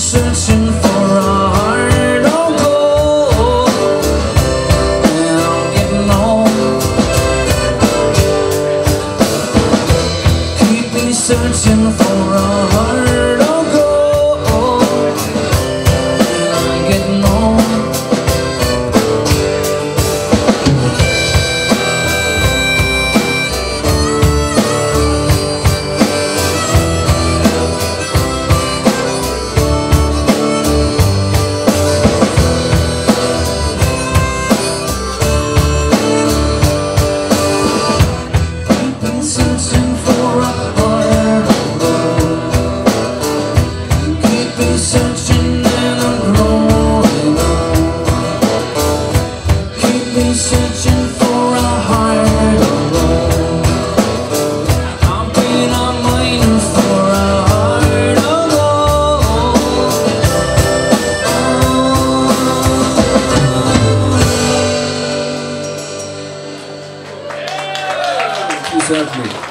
searching for a heart of gold. And I'm getting old Keep me searching for a heart Exactly.